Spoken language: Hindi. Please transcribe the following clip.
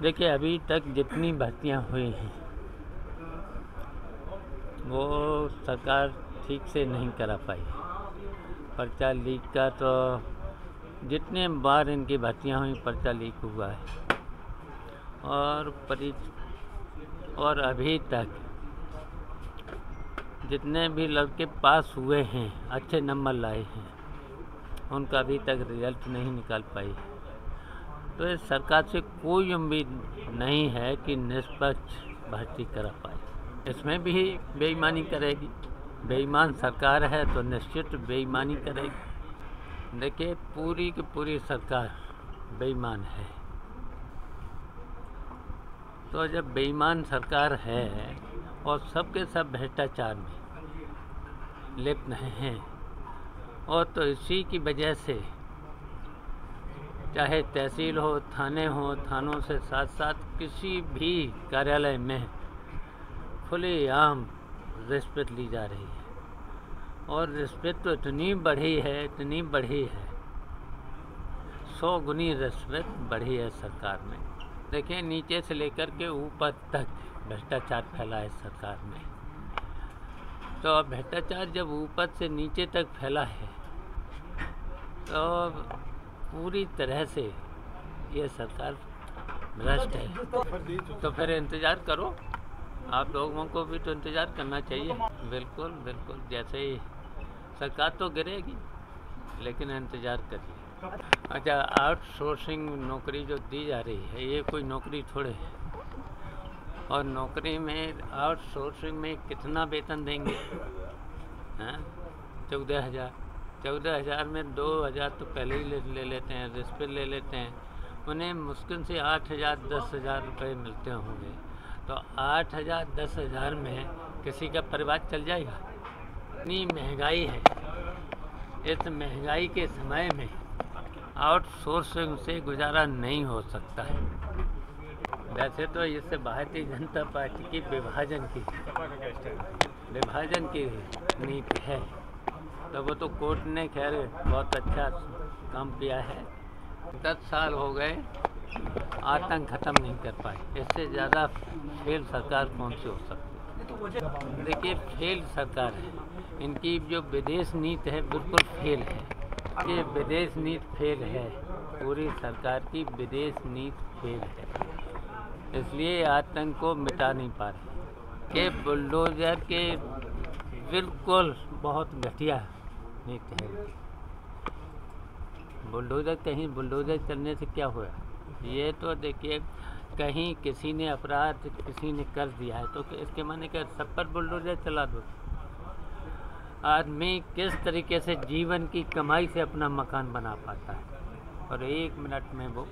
देखिए, अभी तक जितनी भर्तियाँ हुई हैं, वो सरकार ठीक से नहीं करा पाई पर्चा लीक का तो जितने बार इनकी भर्तियाँ हुई, पर्चा लीक हुआ है। और परि, और अभी तक जितने भी लड़के पास हुए हैं, अच्छे नंबर लाए हैं, उनका अभी तक रिज़ल्ट नहीं निकाल पाई तो इस सरकार से कोई उम्मीद नहीं है कि निष्पक्ष भर्ती करा पाए। इसमें भी बेईमानी करेगी। बेईमान सरकार है तो निश्चित बेईमानी करेगी। देखिए, पूरी की पूरी सरकार बेईमान है। तो जब बेईमान सरकार है और सबके सब भ्रष्टाचार में लिप्त हैं, और तो इसी की वजह से चाहे तहसील हो, थाने हो, थानों से साथ साथ किसी भी कार्यालय में खुलेआम रिश्वत ली जा रही है। और रिश्वत तो इतनी बढ़ी है, इतनी बढ़ी है। सौ गुनी रिश्वत बढ़ी है सरकार में। देखिए, नीचे से लेकर के ऊपर तक भ्रष्टाचार फैला है सरकार में। तो भ्रष्टाचार जब ऊपर से नीचे तक फैला है तो पूरी तरह से ये सरकार भ्रष्ट है। तो फिर इंतज़ार करो। आप लोगों को भी तो इंतज़ार करना चाहिए। बिल्कुल बिल्कुल, जैसे ही सरकार तो गिरेगी, लेकिन इंतज़ार करिए। अच्छा आउटसोर्सिंग नौकरी जो दी जा रही है, ये कोई नौकरी थोड़े है? और नौकरी में, आउटसोर्सिंग में कितना वेतन देंगे? हैं, चौदह हज़ार। चौदह हज़ार में दो हज़ार तो पहले ही ले, ले लेते हैं रिस रिश्वत ले लेते हैं। उन्हें मुश्किल से आठ हज़ार दस हज़ार रुपये मिलते होंगे। तो आठ हज़ार दस हज़ार में किसी का परिवार चल जाएगा? इतनी महँगाई है। इस महँगाई के समय में आउटसोर्सिंग से गुजारा नहीं हो सकता है। वैसे तो इससे भारतीय जनता पार्टी की विभाजन की विभाजन की नीति है। तो वो तो कोर्ट ने खैर बहुत अच्छा काम किया है। दस साल हो गए, आतंक ख़त्म नहीं कर पाए। इससे ज़्यादा फेल सरकार कौन सी हो सकती देखिए, फेल सरकार है। इनकी जो विदेश नीति है, बिल्कुल फेल है। ये विदेश नीति फेल है। पूरी सरकार की विदेश नीति फेल है। इसलिए आतंक को मिटा नहीं पा रहे। के बुलडोजर के बिल्कुल बहुत घटिया है बुलडोजर कहीं बुलडोजर चलने से क्या हुआ? ये तो देखिए, कहीं किसी ने अपराध किसी ने कर दिया है तो इसके माने क्या, सब पर बुलडोजर चला दो? आदमी किस तरीके से जीवन की कमाई से अपना मकान बना पाता है? और एक मिनट में वो